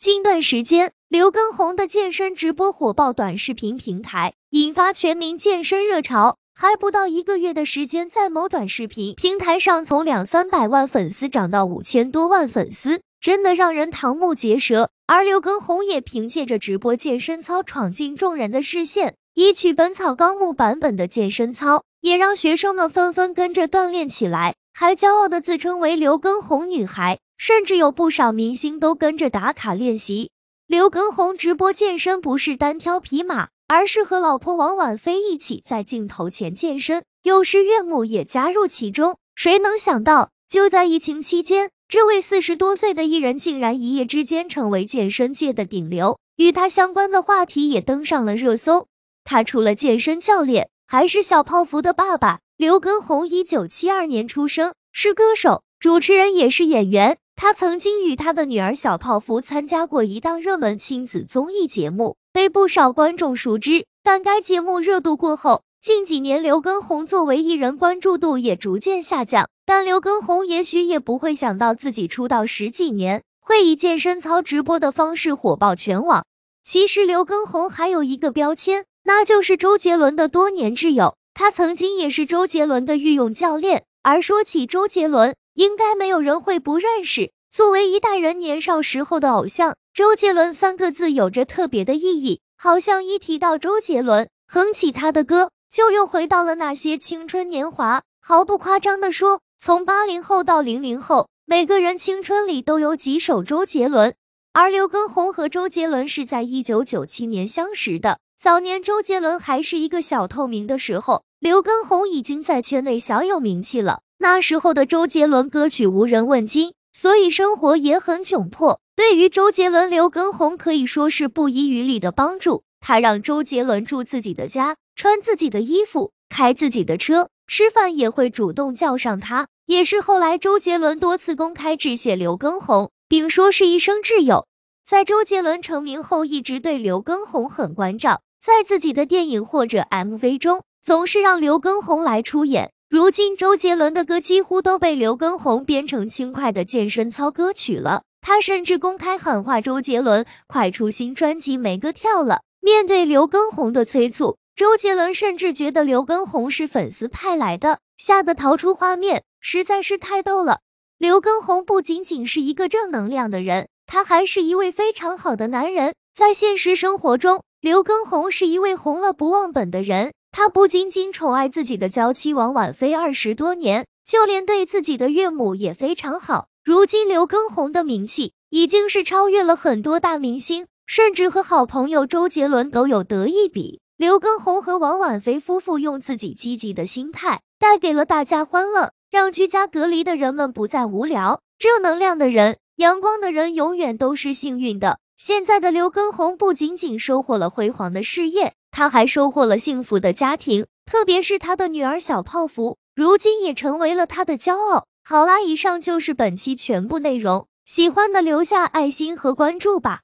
近段时间，刘畊宏的健身直播火爆短视频平台，引发全民健身热潮。还不到一个月的时间，在某短视频平台上，从两三百万粉丝涨到五千多万粉丝，真的让人瞠目结舌。而刘畊宏也凭借着直播健身操闯进众人的视线，一曲《本草纲目》版本的健身操，也让学生们纷纷跟着锻炼起来，还骄傲的自称为刘畊宏女孩。甚至有不少明星都跟着打卡练习。刘畊宏直播健身不是单挑匹马，而是和老婆王婉菲一起在镜头前健身，有时岳母也加入其中。谁能想到，就在疫情期间，这位四十多岁的艺人竟然一夜之间成为健身界的顶流，与他相关的话题也登上了热搜。他除了健身教练，还是小泡芙的爸爸。刘畊宏一九七二年出生，是歌手、主持人，也是演员。他曾经与他的女儿小泡芙参加过一档热门亲子综艺节目，被不少观众熟知。但该节目热度过后，近几年刘畊宏作为艺人关注度也逐渐下降。但刘畊宏也许也不会想到，自己出道十几年会以健身操直播的方式火爆全网。其实刘畊宏还有一个标签，那就是周杰伦的多年挚友。他曾经也是周杰伦的御用教练。而说起周杰伦，应该没有人会不认识。作为一代人年少时候的偶像，周杰伦三个字有着特别的意义。好像一提到周杰伦，哼起他的歌，就又回到了那些青春年华。毫不夸张的说，从八零后到零零后，每个人青春里都有几首周杰伦。而刘畊宏和周杰伦是在一九九七年相识的。早年周杰伦还是一个小透明的时候。刘畊宏已经在圈内小有名气了。那时候的周杰伦歌曲无人问津，所以生活也很窘迫。对于周杰伦，刘畊宏可以说是不遗余力的帮助。他让周杰伦住自己的家，穿自己的衣服，开自己的车，吃饭也会主动叫上他。也是后来周杰伦多次公开致谢刘畊宏，并说是一生挚友。在周杰伦成名后，一直对刘畊宏很关照，在自己的电影或者 MV 中。总是让刘畊宏来出演。如今周杰伦的歌几乎都被刘畊宏编成轻快的健身操歌曲了。他甚至公开喊话周杰伦：“快出新专辑，没歌跳了。”面对刘畊宏的催促，周杰伦甚至觉得刘畊宏是粉丝派来的，吓得逃出画面，实在是太逗了。刘畊宏不仅仅是一个正能量的人，他还是一位非常好的男人。在现实生活中，刘畊宏是一位红了不忘本的人。他不仅仅宠爱自己的娇妻王婉菲二十多年，就连对自己的岳母也非常好。如今刘畊宏的名气已经是超越了很多大明星，甚至和好朋友周杰伦都有得一比。刘畊宏和王婉菲夫妇用自己积极的心态带给了大家欢乐，让居家隔离的人们不再无聊。正能量的人，阳光的人，永远都是幸运的。现在的刘畊宏不仅仅收获了辉煌的事业。他还收获了幸福的家庭，特别是他的女儿小泡芙，如今也成为了他的骄傲。好啦，以上就是本期全部内容，喜欢的留下爱心和关注吧。